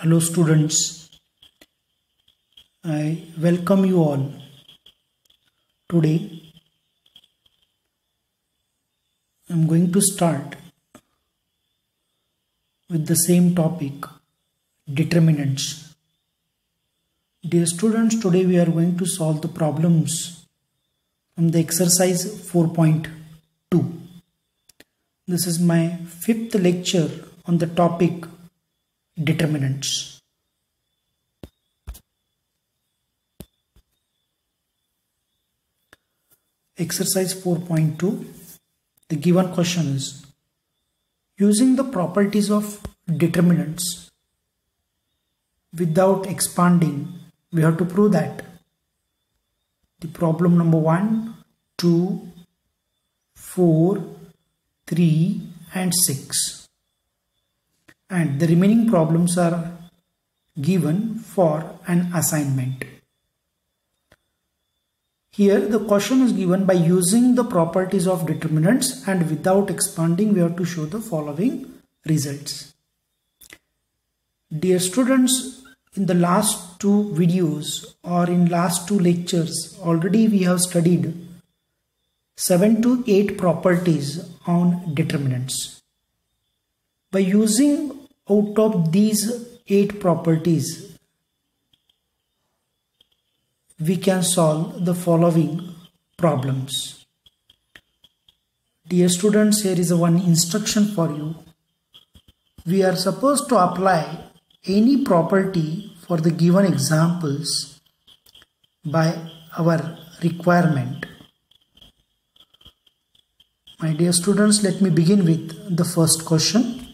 Hello students, I welcome you all. Today I am going to start with the same topic determinants. Dear students, today we are going to solve the problems from the exercise 4.2. This is my fifth lecture on the topic determinants. Exercise 4.2 The given question is Using the properties of determinants without expanding, we have to prove that. The problem number 1, 2, 4, 3 and 6 and the remaining problems are given for an assignment. Here the question is given by using the properties of determinants and without expanding we have to show the following results. Dear students, in the last two videos or in last two lectures already we have studied 7 to 8 properties on determinants. By using out of these 8 properties, we can solve the following problems. Dear students, here is one instruction for you. We are supposed to apply any property for the given examples by our requirement. My dear students, let me begin with the first question.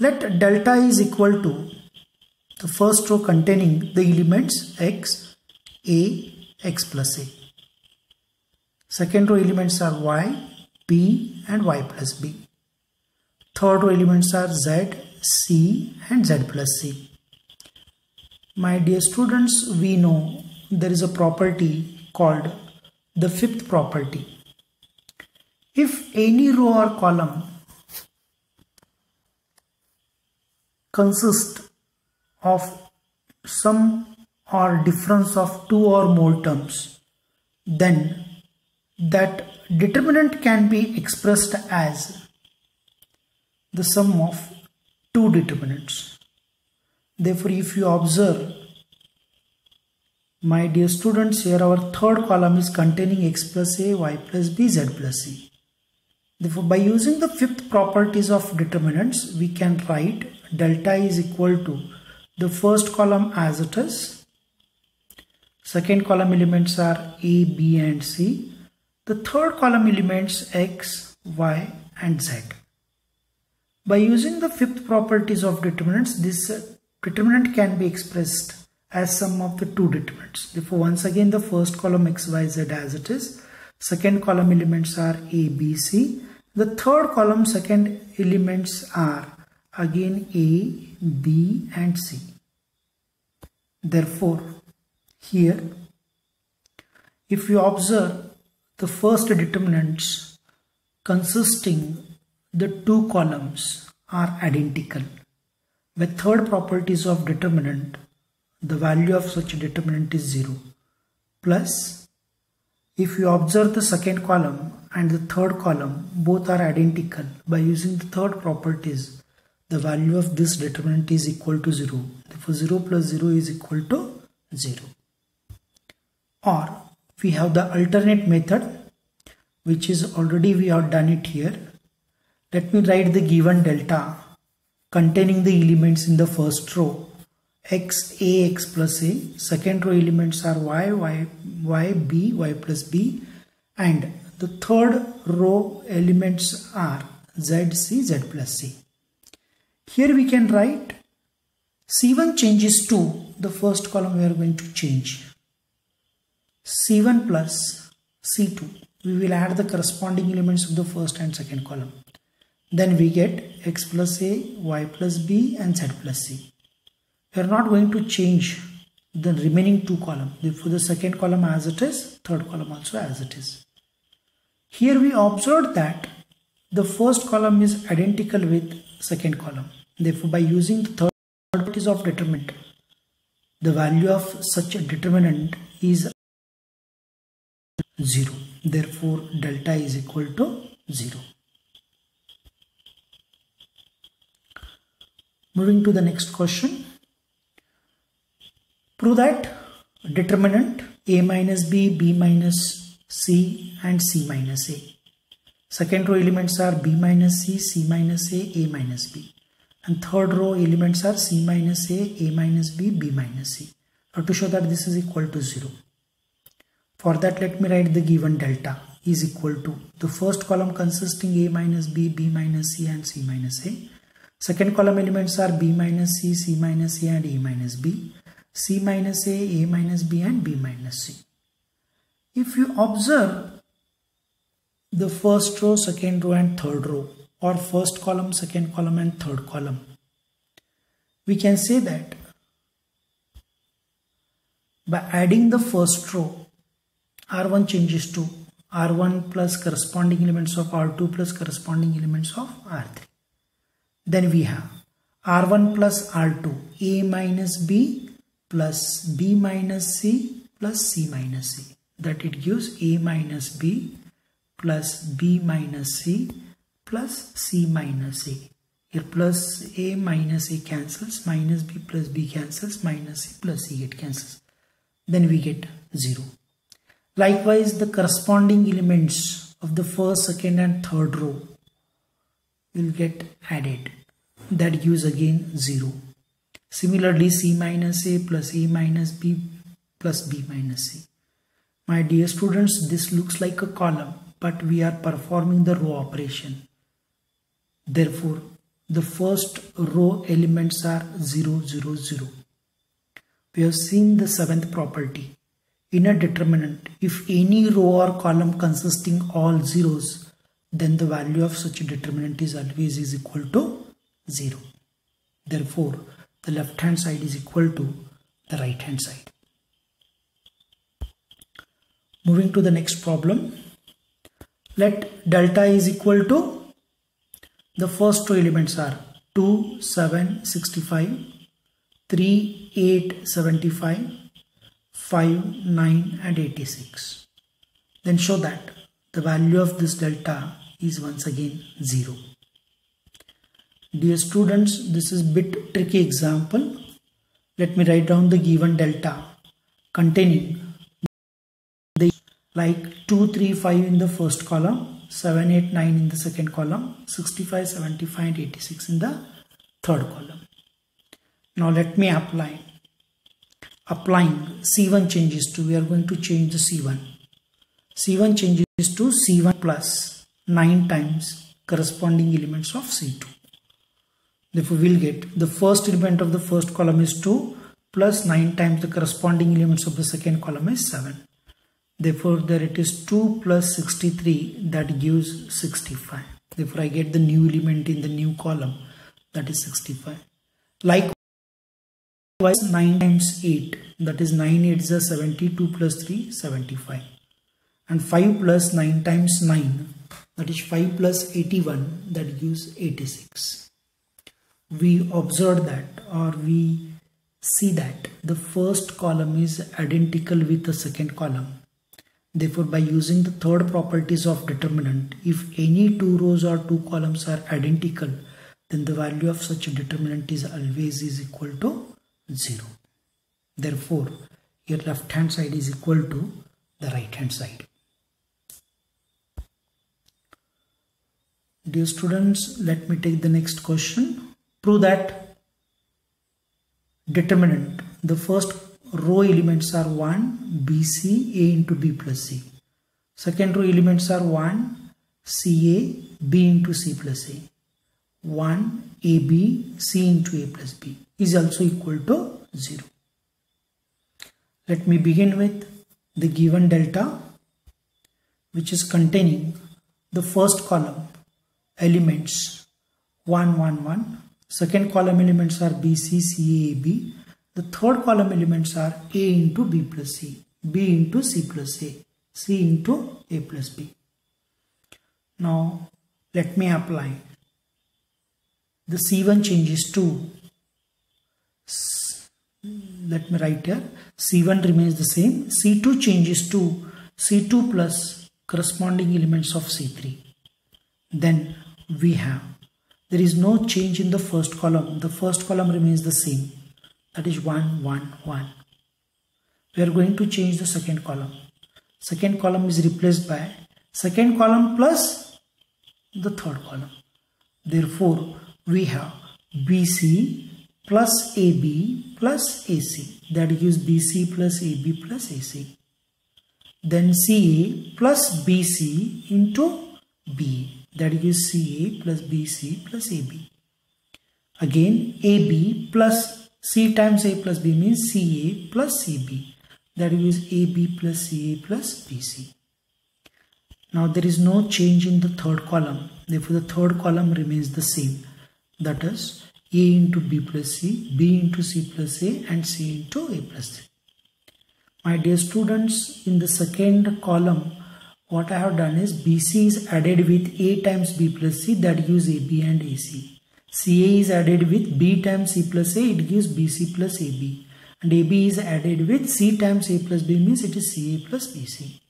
Let delta is equal to the first row containing the elements x, a, x plus a. Second row elements are y, b and y plus b. Third row elements are z, c and z plus c. My dear students, we know there is a property called the fifth property. If any row or column consist of sum or difference of two or more terms. Then that determinant can be expressed as the sum of two determinants. Therefore if you observe my dear students here our third column is containing x plus a y plus b z plus c. Therefore by using the fifth properties of determinants we can write delta is equal to the first column as it is. Second column elements are a b and c. The third column elements x y and z. By using the fifth properties of determinants this determinant can be expressed as sum of the two determinants. Therefore once again the first column x y z as it is. Second column elements are a b c. The third column second elements are again A, B and C. Therefore, here if you observe the first determinants consisting the two columns are identical. With third properties of determinant, the value of such determinant is 0. Plus, if you observe the second column and the third column, both are identical. By using the third properties, the value of this determinant is equal to 0 therefore 0 plus 0 is equal to 0 or we have the alternate method which is already we have done it here. Let me write the given delta containing the elements in the first row. X a x plus a. Second row elements are y y y b y plus b. And the third row elements are z c z plus c here we can write C1 changes to the first column we are going to change. C1 plus C2. We will add the corresponding elements of the first and second column. Then we get x plus a, y plus b and z plus c. We are not going to change the remaining two columns. Therefore the second column as it is, third column also as it is. Here we observed that the first column is identical with second column Therefore, by using the third properties of determinant, the value of such a determinant is 0. Therefore, delta is equal to 0. Moving to the next question. Prove that determinant a minus b, b minus c and c minus a. Second row elements are b minus c, c minus a, a minus b. And third row elements are c minus a, a minus b, b minus c. Now to show that this is equal to 0. For that let me write the given delta is equal to the first column consisting a minus b, b minus c and c minus a Second column elements are b minus c, c minus a and a minus b, c minus a, a minus b and b minus c. If you observe the first row, second row and third row or first column, second column and third column, we can say that by adding the first row, R1 changes to R1 plus corresponding elements of R2 plus corresponding elements of R3. Then we have R1 plus R2, A minus B plus B minus C plus C minus C. That it gives A minus B plus B minus C plus C minus A. Here plus A minus A cancels, minus B plus B cancels, minus C plus C it cancels. Then we get 0. Likewise, the corresponding elements of the first, second and third row will get added that gives again 0 similarly c minus a plus a minus b plus b minus c my dear students this looks like a column but we are performing the row operation therefore the first row elements are 0 0 0 we have seen the seventh property in a determinant if any row or column consisting all zeros then the value of such a determinant is always is equal to 0. Therefore, the left hand side is equal to the right hand side. Moving to the next problem. Let delta is equal to the first two elements are 2, 7, 65, 3, 8, 75, 5, 9 and 86. Then show that the value of this delta is once again 0. Dear students, this is bit tricky example. Let me write down the given delta containing like 2, 3, 5 in the first column, 7, 8, 9 in the second column, 65, 75 and 86 in the third column. Now let me apply. Applying C1 changes to, we are going to change the C1. C1 changes to C1 plus 9 times corresponding elements of C2. Therefore, we'll get the first element of the first column is 2 plus 9 times the corresponding elements of the second column is 7. Therefore, there it is 2 plus 63 that gives 65. Therefore, I get the new element in the new column that is 65. Likewise, 9 times 8 that is 9 8 is 72 plus 3 75 and 5 plus 9 times 9 that is 5 plus 81 that gives 86 we observe that or we see that the first column is identical with the second column. Therefore, by using the third properties of determinant, if any two rows or two columns are identical, then the value of such a determinant is always is equal to 0. Therefore, your left hand side is equal to the right hand side. Dear students, let me take the next question prove that determinant the first row elements are 1 bc a into b plus c. Second row elements are 1 ca b into c plus a. 1 ab c into a plus b is also equal to 0 let me begin with the given delta which is containing the first column elements 1 1 1 Second column elements are B, C, C, A, B. The third column elements are A into B plus C, B into C plus A, C into A plus B. Now let me apply. the C1 changes to let me write here. C1 remains the same. C2 changes to C2 plus corresponding elements of C3 then we have there is no change in the first column. The first column remains the same that is 1 1 1 we are going to change the second column. Second column is replaced by second column plus the third column. Therefore we have BC plus AB plus AC that gives BC plus AB plus AC then CA plus BC into B. That gives CA plus BC plus AB again AB plus C times A plus B means CA plus CB that is AB plus CA plus BC. Now there is no change in the third column. Therefore the third column remains the same. That is A into B plus C, B into C plus A and C into A plus C. My dear students, in the second column, what I have done is BC is added with A times B plus C that gives AB and AC. CA is added with B times C plus A, it gives BC plus AB and AB is added with C times A plus B means it is CA plus BC.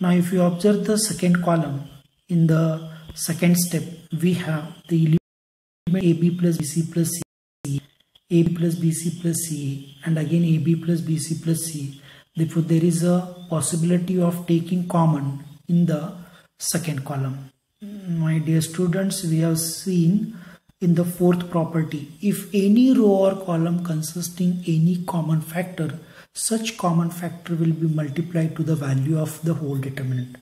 Now if you observe the second column in the second step we have the element AB plus BC plus CA, AB plus BC plus CA and again AB plus BC plus C therefore there is a possibility of taking common in the second column. My dear students we have seen in the fourth property. If any row or column consisting any common factor such common factor will be multiplied to the value of the whole determinant.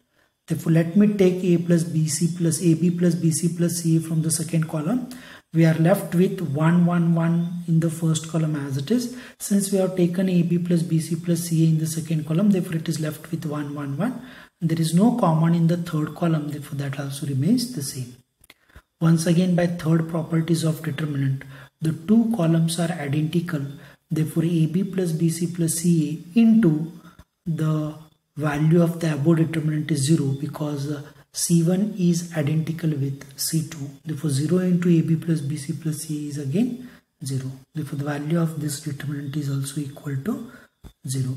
Therefore let me take a plus bc plus ab plus bc plus ca from the second column. We are left with 1 1 1 in the first column as it is. Since we have taken ab plus bc plus ca in the second column therefore it is left with 1 1 1 there is no common in the third column. Therefore that also remains the same once again by third properties of determinant, the two columns are identical. Therefore, AB plus BC plus CA into the value of the above determinant is 0 because uh, C1 is identical with C2. Therefore, 0 into AB plus BC plus CA is again 0. Therefore, the value of this determinant is also equal to 0.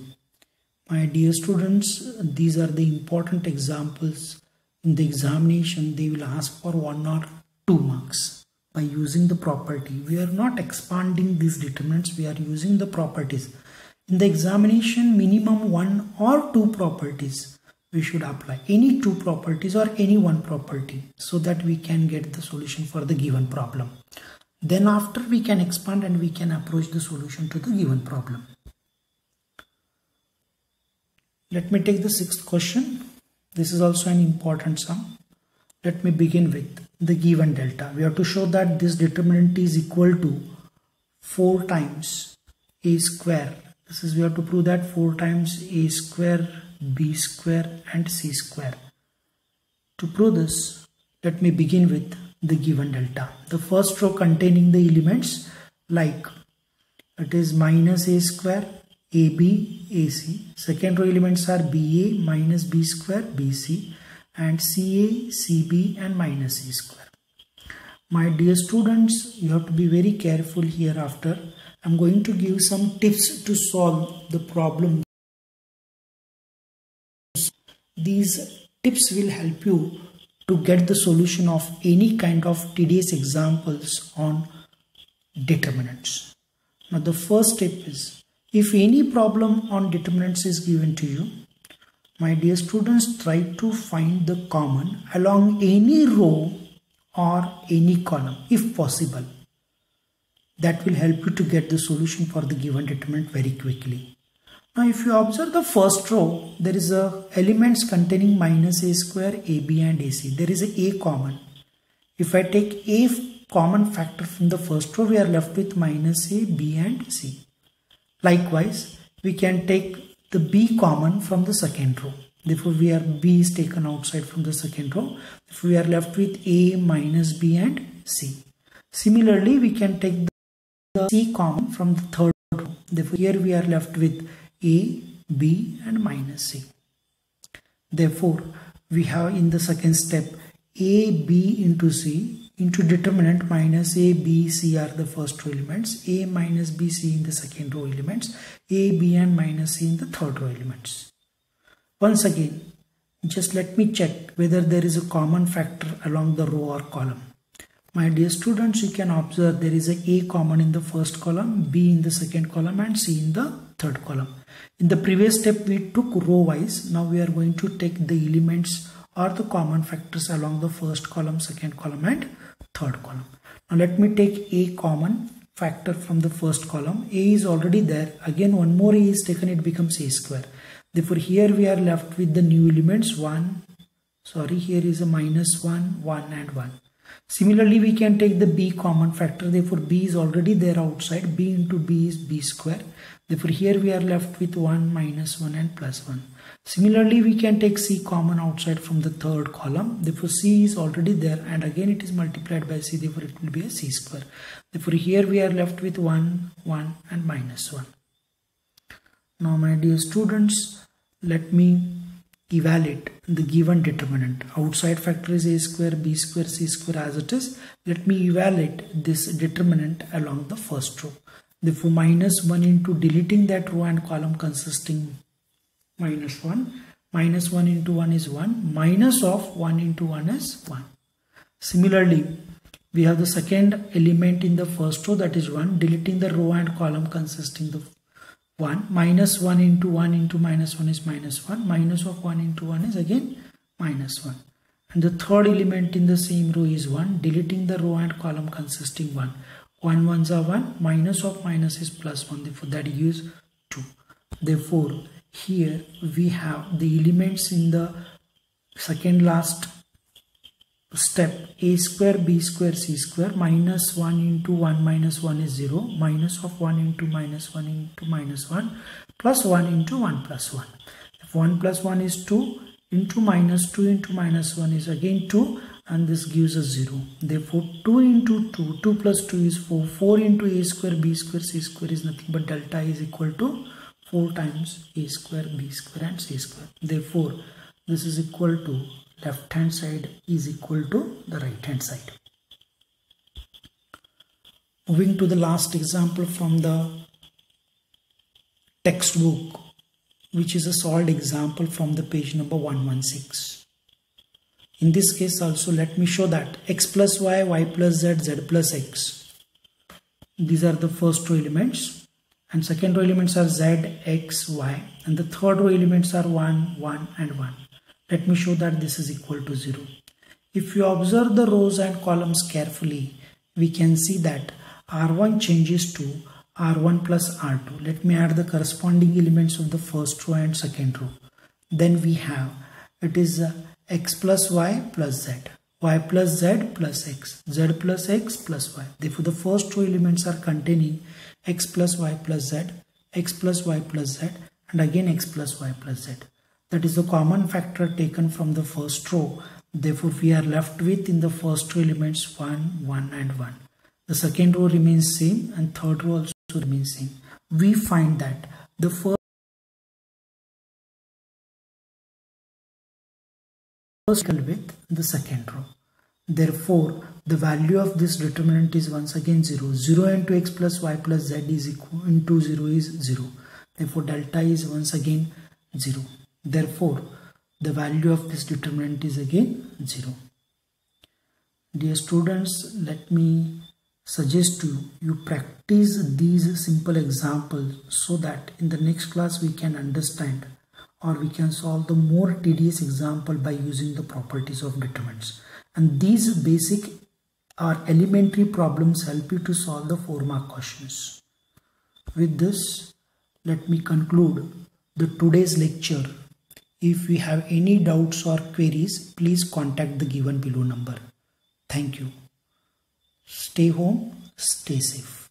My dear students, these are the important examples. In the examination, they will ask for one or 2 marks by using the property. We are not expanding these determinants, we are using the properties. In the examination, minimum one or two properties we should apply. Any two properties or any one property so that we can get the solution for the given problem. Then after we can expand and we can approach the solution to the given problem. Let me take the sixth question. This is also an important sum. Let me begin with the given delta. We have to show that this determinant is equal to 4 times a square. This is we have to prove that 4 times a square, b square and c square. To prove this, let me begin with the given delta. The first row containing the elements like it is minus a square, ab, ac. Second row elements are ba minus b square, bc and CA, CB and minus C square. My dear students, you have to be very careful hereafter. I'm going to give some tips to solve the problem. These tips will help you to get the solution of any kind of tedious examples on determinants. Now the first step is if any problem on determinants is given to you, my dear students try to find the common along any row or any column if possible. That will help you to get the solution for the given determinant very quickly. Now if you observe the first row there is a elements containing minus a square ab and ac there is a a common. If i take a common factor from the first row we are left with minus a b and c. Likewise we can take the b common from the second row. Therefore, we are b is taken outside from the second row. If we are left with a minus b and c. Similarly, we can take the c common from the third row. Therefore, here we are left with a, b and minus c. Therefore, we have in the second step a, b into c into determinant minus a, b, c are the first row elements, a minus b, c in the second row elements, a, b and minus c in the third row elements. Once again, just let me check whether there is a common factor along the row or column. My dear students, you can observe there is a A common in the first column, B in the second column and C in the third column. In the previous step, we took row wise. Now we are going to take the elements or the common factors along the first column, second column and third column. Now let me take A common factor from the first column. A is already there. Again, one more A is taken, it becomes A square. Therefore, here we are left with the new elements 1. Sorry, here is a minus 1, 1 and 1. Similarly, we can take the b common factor. Therefore, b is already there outside. b into b is b square. Therefore, here we are left with 1 minus 1 and plus 1. Similarly, we can take c common outside from the third column. Therefore, c is already there and again it is multiplied by c. Therefore, it will be a c square. Therefore, here we are left with 1, 1 and minus 1. Now, my dear students, let me evaluate the given determinant. Outside factor is a square, b square, c square as it is. Let me evaluate this determinant along the first row. Therefore, minus 1 into deleting that row and column consisting minus 1. Minus 1 into 1 is 1. Minus of 1 into 1 is 1. Similarly, we have the second element in the first row that is 1. Deleting the row and column consisting the 1 minus 1 into 1 into minus 1 is minus 1 minus of 1 into 1 is again minus 1 and the third element in the same row is 1 deleting the row and column consisting 1 1 ones are 1 minus of minus is plus 1 therefore that gives 2 therefore here we have the elements in the second last step. A square b square c square minus 1 into 1 minus 1 is 0 minus of 1 into minus 1 into minus 1 plus 1 into 1 plus 1 if 1 plus 1 is 2 into minus 2 into minus 1 is again 2 and this gives us 0 therefore 2 into 2 2 plus 2 is 4 4 into a square b square c square is nothing but delta is equal to 4 times a square b square and c square therefore this is equal to left hand side is equal to the right hand side. Moving to the last example from the textbook which is a solved example from the page number 116. In this case also let me show that x plus y, y plus z, z plus x. These are the first two elements and second row elements are z, x, y and the third row elements are 1, 1 and 1. Let me show that this is equal to 0. If you observe the rows and columns carefully, we can see that R1 changes to R1 plus R2. Let me add the corresponding elements of the first row and second row. Then we have, it is uh, x plus y plus z, y plus z plus x, z plus x plus y. Therefore, the first row elements are containing x plus y plus z, x plus y plus z, and again x plus y plus z. That is the common factor taken from the first row. Therefore we are left with in the first two elements 1 1 and 1 the second row remains same and third row also remains same. We find that the first with the second row therefore the value of this determinant is once again 0 0 into x plus y plus z is equal into 0 is 0 therefore delta is once again 0 Therefore, the value of this determinant is again 0. Dear students, let me suggest to you, you practice these simple examples so that in the next class we can understand or we can solve the more tedious example by using the properties of determinants. And these basic or elementary problems help you to solve the 4 mark questions. With this, let me conclude the today's lecture if we have any doubts or queries, please contact the given below number. Thank you. Stay home, stay safe.